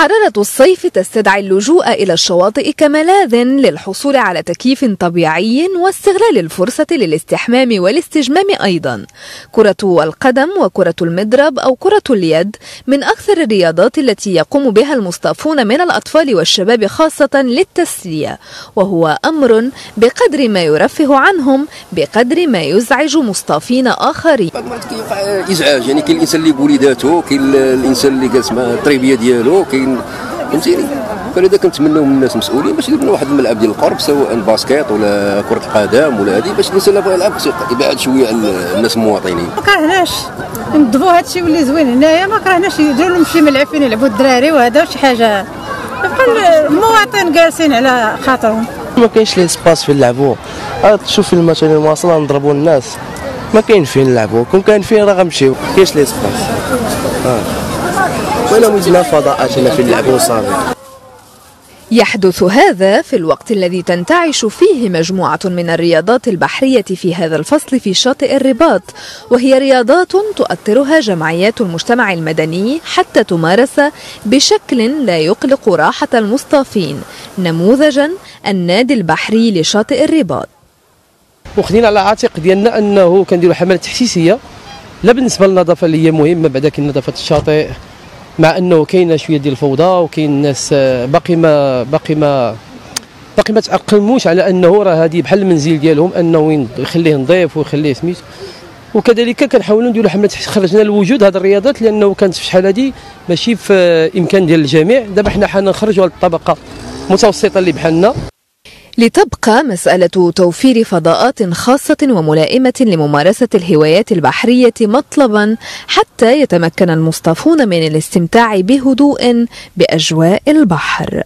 حرارة الصيف تستدعي اللجوء إلى الشواطئ كملاذ للحصول على تكييف طبيعي واستغلال الفرصة للاستحمام والاستجمام أيضا. كرة القدم وكرة المضرب أو كرة اليد من أكثر الرياضات التي يقوم بها المصطافون من الأطفال والشباب خاصة للتسلية وهو أمر بقدر ما يرفه عنهم بقدر ما يزعج مصطافين آخرين. إزعاج يعني كاين الإنسان اللي ذاته كاين الإنسان اللي كاسمها التربية ديالو كاين فهمتيني؟ فلذا كنتمناو من الناس مسؤولين باش يديروا واحد الملعب ديال القرب سواء basket ولا كرة القدم ولا هذه باش الإنسان اللي بغى يلعب يبعد شوية على الناس المواطنين. ما كرهناش. نضبوا هذا الشيء اللي زوين هنايا ما كرهناش. يديروا لهم شي ملعب فين يلعبوا الدراري وهذا شي حاجة. يبقى المواطن جالسين على خاطرهم. ما كاينش l'espace فين نلعبوا تشوف الماتش اللي واصله نضربوا الناس. ما كاين فين نلعبوا كون كان فين راه غنمشيو. كاينش لي سباس. آه. ولا وجدنا فضاءات هنا فين نلعبوا صافي يحدث هذا في الوقت الذي تنتعش فيه مجموعة من الرياضات البحرية في هذا الفصل في شاطئ الرباط وهي رياضات تؤطرها جمعيات المجتمع المدني حتى تمارس بشكل لا يقلق راحة المصطافين نموذجا النادي البحري لشاطئ الرباط. وخدينا على عاتق ديالنا أنه كنديروا حملات تحسيسية لا بالنسبة للنظافة اللي هي مهمة بعد كاين نظافة الشاطئ. مع أنه كاينة شوية ديال الفوضى وكاين الناس باقي ما باقي ما باقي ما تأقلموش على أنه راه هذه بحال المنزل ديالهم أنه يخليه نظيف ويخليه سميت. وكذلك كنحاولوا نديروا حملات خرجنا لوجود هذه الرياضات لأنه كانت في شحال هذه ماشي في إمكان ديال الجميع. دابا حنا حنخرجوا للطبقة المتوسطة اللي بحالنا. لتبقى مسألة توفير فضاءات خاصة وملائمة لممارسة الهوايات البحرية مطلبا حتى يتمكن المصطفون من الاستمتاع بهدوء بأجواء البحر.